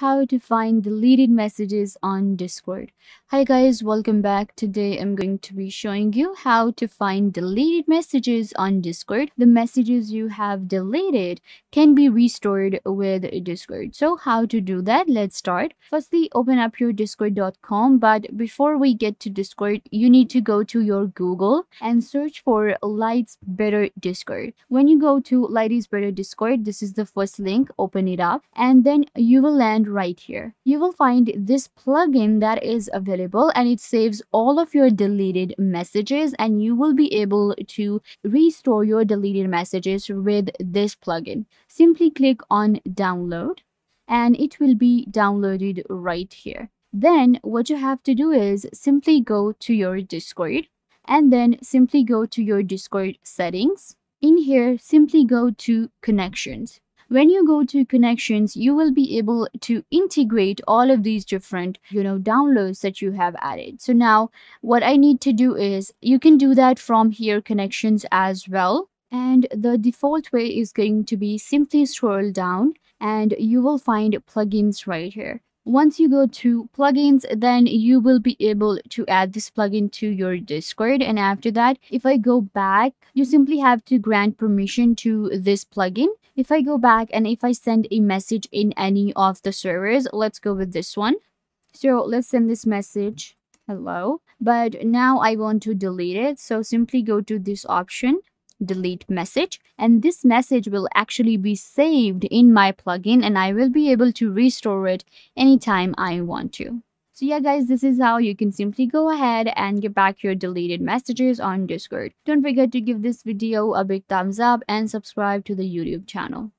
how to find deleted messages on Discord. Hi guys, welcome back. Today I'm going to be showing you how to find deleted messages on Discord. The messages you have deleted can be restored with Discord. So how to do that? Let's start. Firstly, open up your discord.com but before we get to Discord, you need to go to your Google and search for Lights Better Discord. When you go to Lights Better Discord, this is the first link. Open it up and then you will land right here. You will find this plugin that is available and it saves all of your deleted messages and you will be able to restore your deleted messages with this plugin. Simply click on download and it will be downloaded right here. Then what you have to do is simply go to your Discord and then simply go to your Discord settings. In here, simply go to connections when you go to connections you will be able to integrate all of these different you know downloads that you have added. So now what i need to do is you can do that from here connections as well. And the default way is going to be simply scroll down and you will find plugins right here once you go to plugins then you will be able to add this plugin to your discord. And after that if i go back you simply have to grant permission to this plugin. If i go back and if i send a message in any of the servers let's go with this one. So let's send this message. Hello. But now i want to delete it. So simply go to this option delete message and this message will actually be saved in my plugin and I will be able to restore it anytime I want to. So yeah guys, this is how you can simply go ahead and get back your deleted messages on Discord. Don't forget to give this video a big thumbs up and subscribe to the YouTube channel.